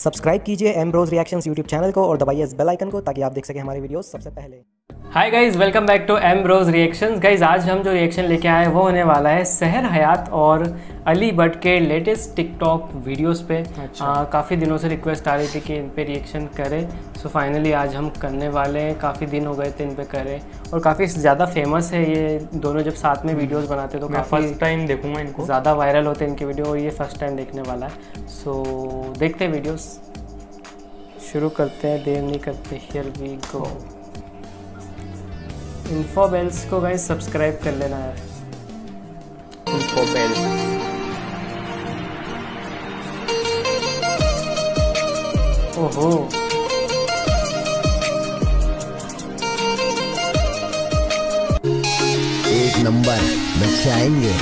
Subscribe कीजिए M Bros Reactions YouTube channel को और दबाइए इस बेल आइकन को ताकि आप देख सकें हमारे वीडियोस सबसे पहले। Hi guys welcome back to M Bros Reactions guys आज हम जो रिएक्शन लेके आए हैं वो होने वाला है सहर हयात और अली भट्ट के लेटेस्ट टिकटॉक वीडियोस पे। अच्छा। काफ़ी दिनों से रिक्वेस्ट आ रही थी कि इन पे रिएक्शन करें। सो so फाइनली आज हम करने वाले हैं काफ़ी दिन हो गए थे इन पे करें। और काफ़ी ज़्यादा फ़ेमस है ये दोनों जब साथ में वीडियोस बनाते तो मैं फ़र्स्ट टाइम देखूँगा इनको। ज़्यादा वायरल होते हैं इनके वीडियो और ये फ़र्स्ट टाइम देखने वाला है। सो so, देखते हैं वीडियोस शुरू करते हैं देर नहीं करते here we go Infobells को गाइस सब्सक्राइब कर लेना है इन्फो बेल्स ओहो। एक नंबर बच्चे आएँगे।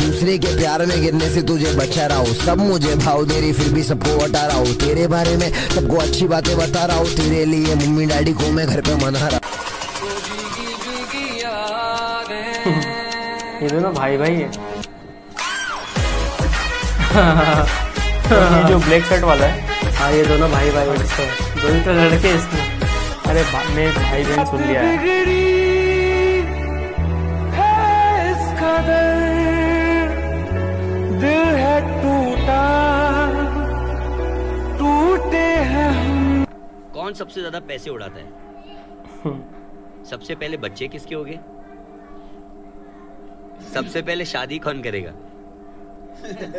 दूसरे के प्यार में गिरने से तुझे बचा रहा हूँ। सब मुझे भाव दे रही फिर भी सबको हटा रहा हूँ। तेरे बारे में सबको अच्छी बातें बता रहा हूँ। तेरे लिए मम्मी डैडी को मैं घर पे मना रहा ये दोनों भाई भाई है। ये जो ब्लैक शर्ट वाला है। हाँ ये दोनों भाई भाई अच्छा। दोनों तो लड़के इसमें। अरे भा, मैं भाई बहन सुन लिया है। कौन सबसे ज़्यादा पैसे उड़ाता है? सबसे पहले बच्चे किसके हो गए सबसे पहले शादी कौन करेगा?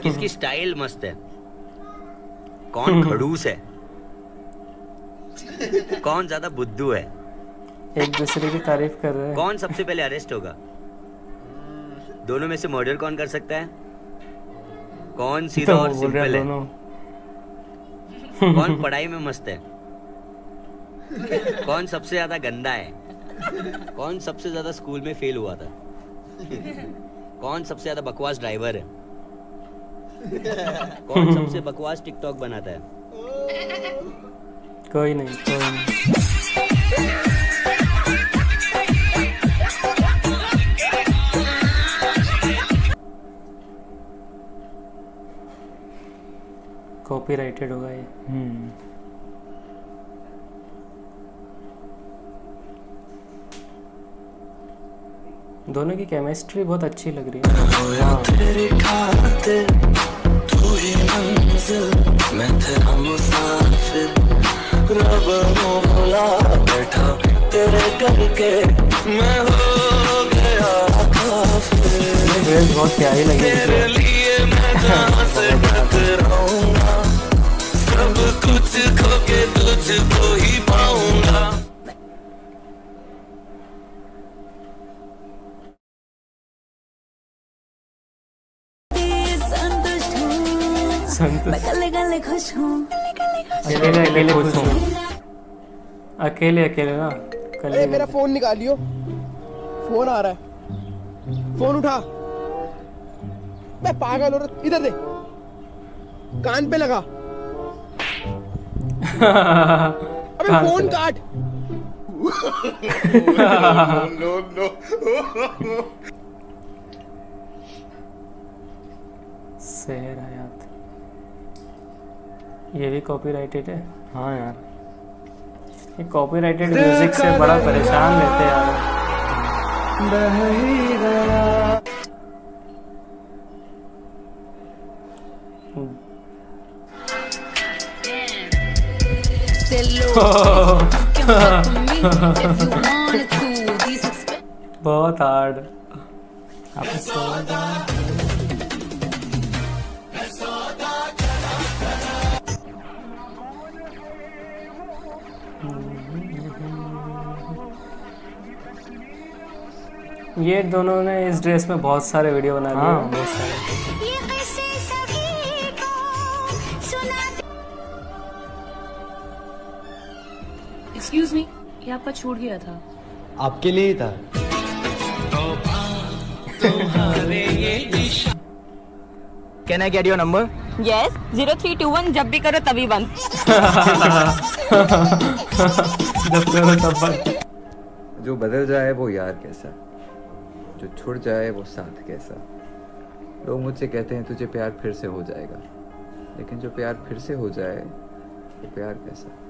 किसकी स्टाइल मस्त है? कौन खड़ूस है? कौन ज़्यादा बुद्धू है? एक दूसरे की तारीफ़ कर रहे हैं। कौन सबसे पहले अरेस्ट होगा? दोनों में से मर्डर कौन कर सकता है? कौन सीधा तो और सिंपल है कौन पढ़ाई में मस्त है? कौन सबसे ज़्यादा गंदा है? कौन सबसे ज़्यादा स्कूल में फेल हुआ था? कौन सबसे ज़्यादा बकवास ड्राइवर है? कौन सबसे बकवास टिकटॉक बनाता है? कोई नहीं कोई नहीं। कॉपीराइटेड होगा ये। हम्म। दोनों की केमिस्ट्री बहुत अच्छी लग रही है। बहुत प्यारी तू संतोष मैं गले गले खुश हूँ। अकेले अकेले खुश हूँ। अकेले अकेले ना अरे मेरा फ़ोन निकालियो। फ़ोन आ रहा है। फ़ोन उठा। मैं पागल हो रहा इधर दे कान पे लगा। अबे फ़ोन लगा। काट। शहर हयात ये भी कॉपीराइटेड है? हाँ यार। ये कॉपीराइटेड म्यूज़िक से बड़ा परेशान रहते हैं यार। बहुत हार्ड ये दोनों ने इस ड्रेस में बहुत सारे वीडियो बना लिए हाँ बहुत सारे। एक्सक्यूज मी ये आपका छूट गया था। आपके लिए ही था। Can I get your number yes zero three two one जब भी करो तभी बंद जब करो तब बंद। जो बदल जाए वो यार कैसा? जो छुड़ जाए वो साथ कैसा? लोग मुझसे कहते हैं, तुझे प्यार फिर से हो जाएगा। लेकिन जो प्यार फिर से हो जाए ये प्यार कैसा?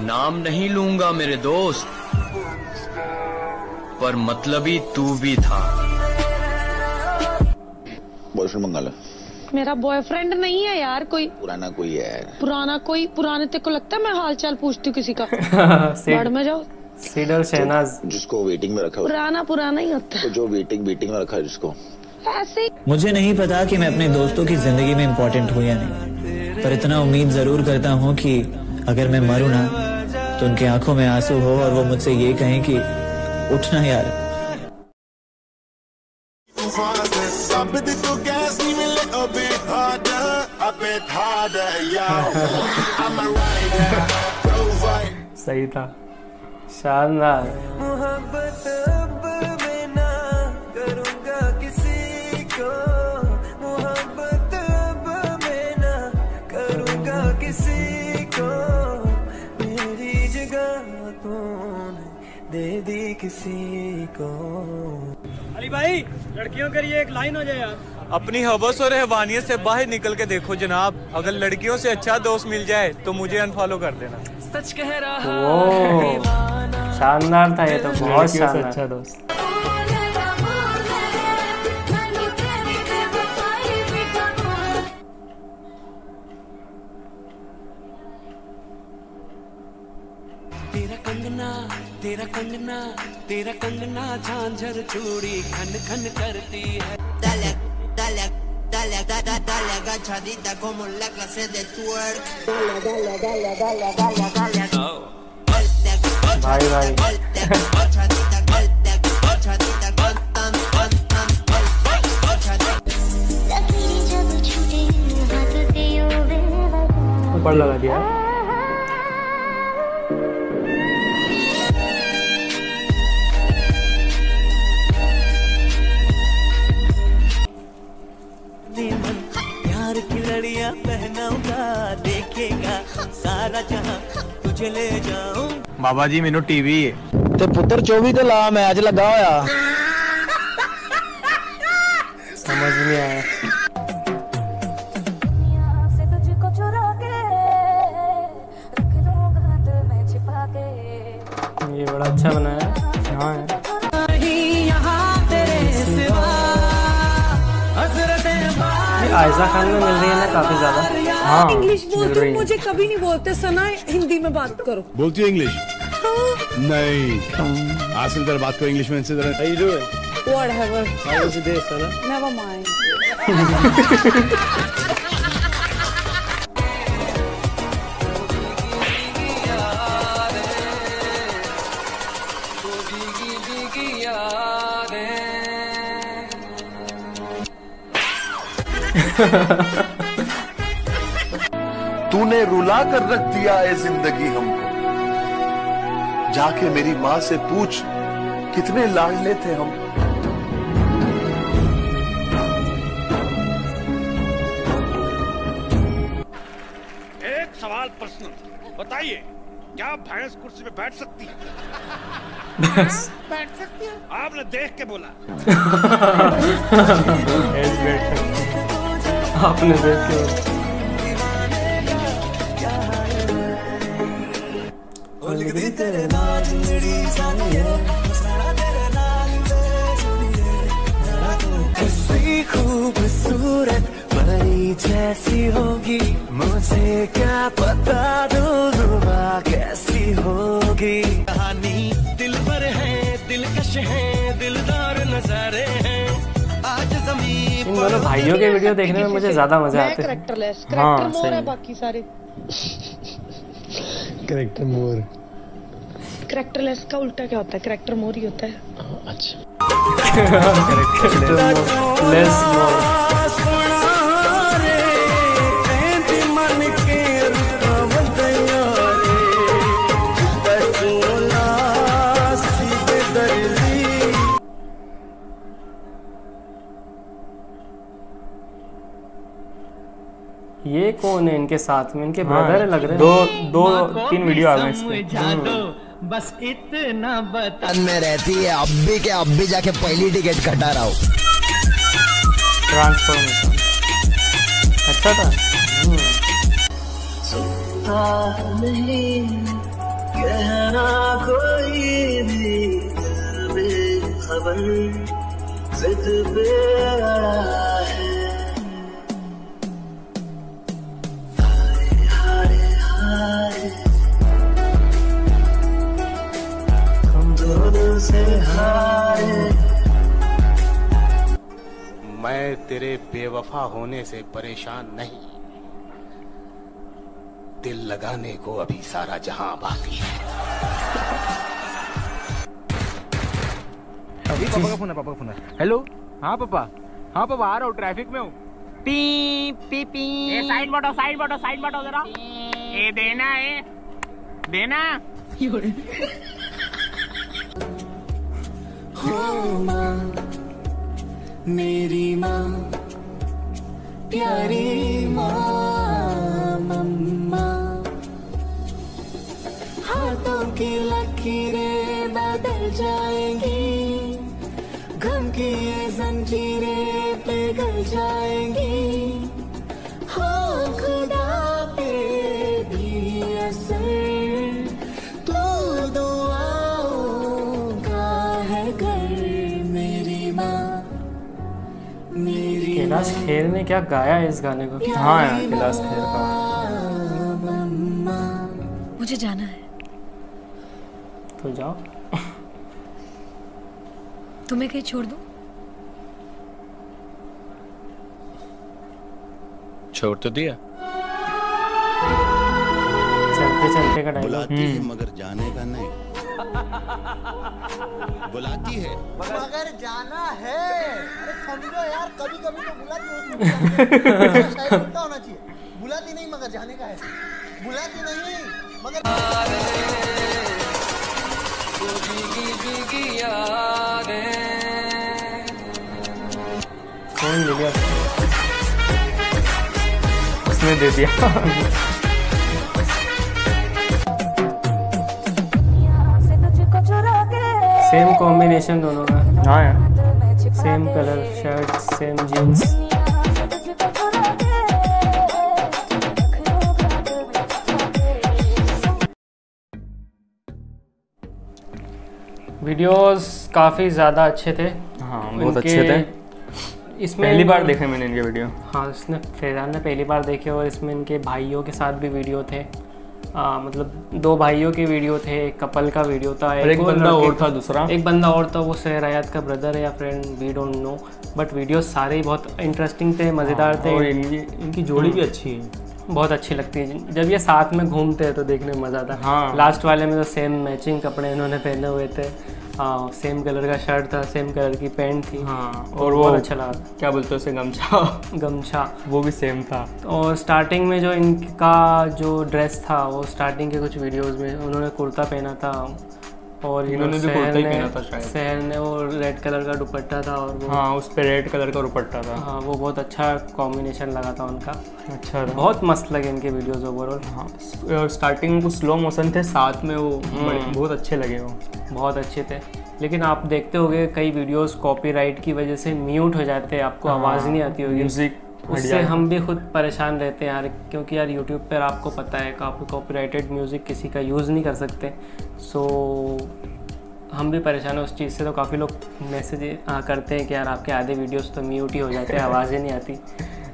नाम नहीं लूँगा मेरे दोस्त। पर मतलबी तू भी था। बॉयफ्रेंड मंगाला मेरा बॉयफ्रेंड नहीं है यार कोई। पुराना कोई है पुराना कोई पुराने तेरे को लगता है मैं हाल चाल पूछती हूँ किसी का? बाढ़ में जाओ। सीडर शहनाज। जिसको वेटिंग में रखा पुराना पुराना ही होता तो जो वेटिंग वेटिंग में रखा है जिसको। ऐसे मुझे नहीं पता कि मैं अपने दोस्तों की ज़िंदगी में इम्पोर्टेंट हूँ या नहीं पर इतना उम्मीद ज़रूर करता हूँ कि अगर मैं मरू ना तो उनकी आँखों में आँसू हो और वो मुझसे ये कहें कि उठना यार। सही था। शानदार। किसी को। अली भाई लड़कियों के लिए एक लाइन हो जाए यार। अपनी हवस और रहवानियत से बाहर निकल के देखो जनाब। अगर लड़कियों से अच्छा दोस्त मिल जाए तो मुझे अनफॉलो कर देना। सच कह रहा शानदार था ये तो बहुत शानदार। अच्छा दोस्त। तेरा कंगना तेरा कंगना तेरा कंगना झांझर चूड़ी खन खन करती है Dale, dale, dale, dale, dale, agachadita como en la clase de twerk. Dale, dale, dale, dale, dale, dale. भाई भाई ऊपर लगा दिया तुझे ले जाऊं बाबा जी मैनू टीवी है ਤੇ ਪੁੱਤਰ 24 ਤੇ ਲਾ ਮੈਚ ਲੱਗਾ ਹੋਇਆ समझ नहीं आया तुझको चुरा के रख दूंगा दिल में छिपा के ये बड़ा अच्छा बनाया है हाँ यार यहाँ तेरे सिवा हजरत ये आयजा खान में मिल रही है ना काफी ज्यादा हाँ इंग्लिश मिल बोलते हो मुझे कभी नहीं बोलते सना हिंदी में बात करो। बोलती हो इंग्लिश? नहीं। आज से इधर बात करो इंग्लिश में इनसे जरा। Whatever How was the day, Sana? never mind. तूने रुला कर रख दिया है ज़िंदगी हमको। जाके मेरी माँ से पूछ कितने लाडले थे हम। एक सवाल प्रश्न बताइए क्या भैंस कुर्सी पे बैठ सकती है? बैठ सकती है। आपने देख के बोला। आपने देख के सुनिए जरा तू किसी खूबसूरत परी जैसी होगी मुझे क्या पता दुआ कैसी होगी। कहानी दिल पर है दिलकश है दिलदार नजारे हैं। आज ज़मीन इन दोनों भाइयों के वीडियो देखने में मुझे ज़्यादा मज़ा आते हैं। करेक्टरलेस हाँ, करेक्टर मोर है बाकी सारे। करेक्टर मोर। करेक्टरलेस का उल्टा क्या होता है? करेक्टर मोर ही होता है। अच्छा। लेस मोर ये ये कौन है इनके साथ में? इनके हाँ, ब्रदर लग रहे हैं। दो दो तीन वीडियो आ गए इसके। बस इतना बता। में रहती है अब भी के अब भी जाके पहली टिकट कटा रहा हूँ। ट्रांसफॉर्मेशन अच्छा था? कहना कोई भी खबर से हारे। मैं तेरे बेवफा होने से परेशान नहीं। दिल लगाने को अभी सारा जहाँ बाकी है। अभी पापा का फ़ोन है पापा का फ़ोन है। हेलो हाँ पापा। हाँ पापा आ रहा हूँ ट्रैफ़िक में हूँ। पी पी पी। ए साइड बटो साइड बटो साइड बटो जरा। ए देना है देना। माँ, मेरी माँ, प्यारी माँ, मम्मा। हाथों की लकीरें बदल जाएँगी, गम की ये जंजीरें पिघल जाएँगी। कैलाश खेर ने क्या गाया है इस गाने को? हाँ यार कैलाश खेर का। मुझे जाना है। तो जाओ। तुम्हें कहीं छोड़ दूँ? छोड़ तो दिया। चलते चलते का डायलॉग बुलाती है मगर जाने का नहीं। बुलाती है। मगर जाना है। अरे समझो यार कभी कभी तो बुलाती हो होना चाहिए। बुलाती नहीं मगर जाने का है। बुलाती नहीं मगर कौन ले लिया उसने दे दिया। सेम कॉम्बिनेशन दोनों का। हाँ यार। Same colour shirt same jeans videos काफ़ी ज़्यादा अच्छे थे। हाँ बहुत अच्छे थे। इसमें पहली बार देखे मैंने इनके वीडियो हाँ इसने फैजान ने पहली बार देखे और इसमें इनके भाइयों के साथ भी वीडियो थे। आ, मतलब दो भाइयों के वीडियो थे एक कपल का वीडियो था एक, एक बंदा और था दूसरा। एक बंदा और था वो सैर हयात का ब्रदर है या friend we don't know but video सारे ही बहुत इंटरेस्टिंग थे मज़ेदार थे और इनकी इनकी जोड़ी भी हम्म। अच्छी है बहुत अच्छी लगती है जब ये साथ में घूमते हैं तो देखने में मज़ा आता है हाँ। लास्ट वाले में तो सेम मैचिंग कपड़े इन्होंने पहने हुए थे हाँ सेम कलर का शर्ट था सेम कलर की पैंट थी। हाँ और बहुत अच्छा लगा क्या बोलते हैं उसे गमछा? गमछा। वो भी सेम था। और स्टार्टिंग में जो इनका जो ड्रेस था वो स्टार्टिंग के कुछ वीडियोस में उन्होंने कुर्ता पहना था। और इन्होंने भी कुर्ता ही पहना था शायद। सहर ने वो रेड कलर का दुपट्टा था और वो हाँ उस पर रेड कलर का दुपट्टा था। हाँ वो बहुत अच्छा कॉम्बिनेशन लगा था उनका। अच्छा था। बहुत मस्त लगे इनके वीडियोस ओवरऑल हाँ स्टार्टिंग में कुछ स्लो मोशन थे साथ में वो हम्म। बहुत अच्छे लगे वो। बहुत अच्छे थे। लेकिन आप देखते होगे कई वीडियोस कॉपीराइट की वजह से म्यूट हो जाते हैं आपको आवाज़ हाँ, नहीं आती होगी। म्यूज़िक उससे हम भी खुद परेशान रहते हैं यार क्योंकि यार यूट्यूब पर आपको पता है कि आप कॉपीराइटेड म्यूज़िक किसी का यूज़ नहीं कर सकते। सो हम भी परेशान हैं उस चीज़ से तो काफ़ी लोग मैसेज करते हैं कि यार आपके आधे वीडियोस तो म्यूट ही हो जाते हैं आवाज़ ही नहीं आती।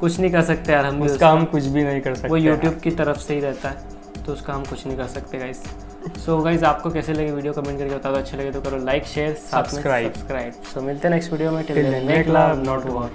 कुछ नहीं कर सकते यार हम उसका हम कुछ भी नहीं कर सकते। वो यूट्यूब की तरफ़ से ही रहता है तो उसका हम कुछ नहीं कर सकते गाइस सो गाइज़ आपको कैसे लगे वीडियो कमेंट करके बताओ। दो अच्छे लगे तो करो like share subscribe subscribe so मिलते हैं नेक्स्ट वीडियो में. Till next love not war